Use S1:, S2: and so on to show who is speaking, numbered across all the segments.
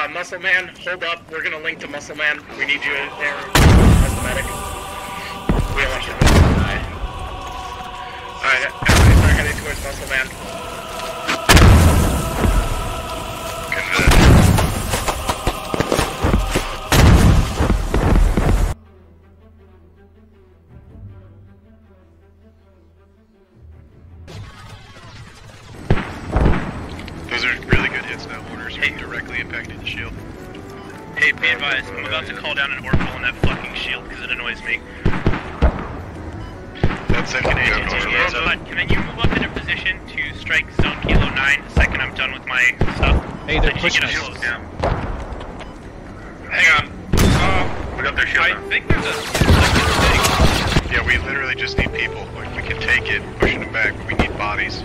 S1: Uh, Muscle Man, hold up. We're gonna link to Muscle Man. We need you there as the medic.
S2: Hey. Directly impacting the shield.
S3: Hey, be advised, I'm about to call down an orbital on that fucking shield because it annoys me.
S2: That's sending
S3: Can,
S2: go
S3: you, can, hold on, can you move up into position to strike zone kilo 9 the second I'm done with my stuff?
S4: Hey, they're
S3: I need to
S4: pushing us.
S3: close.
S1: Hang on. Uh, we got their shield
S3: I
S1: now.
S3: think there's a second thing.
S2: Yeah, we literally just need people. Like, we can take it, pushing them back, but we need bodies.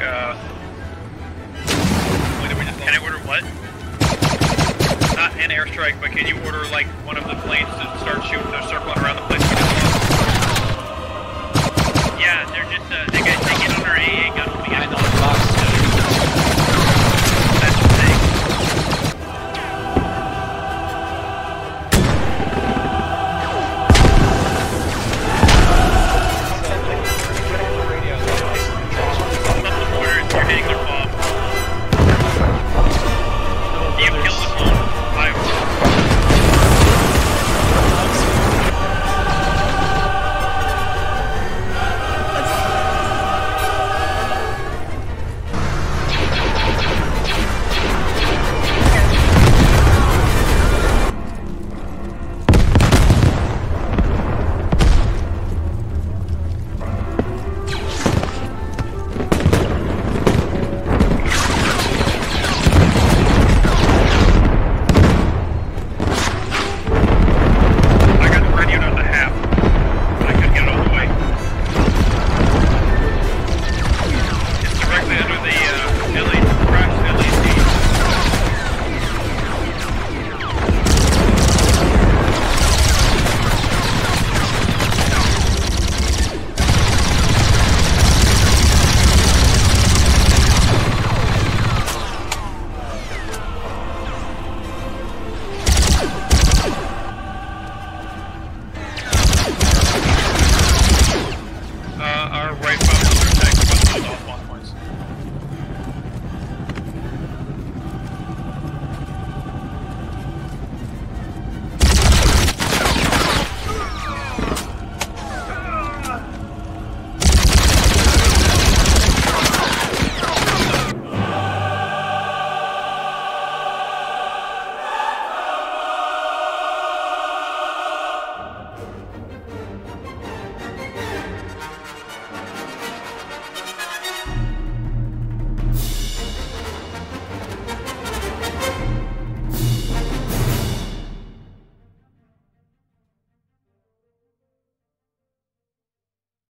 S3: uh... Can I order what? Not an airstrike, but can you order, like, one of the planes to start shooting They're circling around the place? Yeah, they're just, uh, they, get, they get under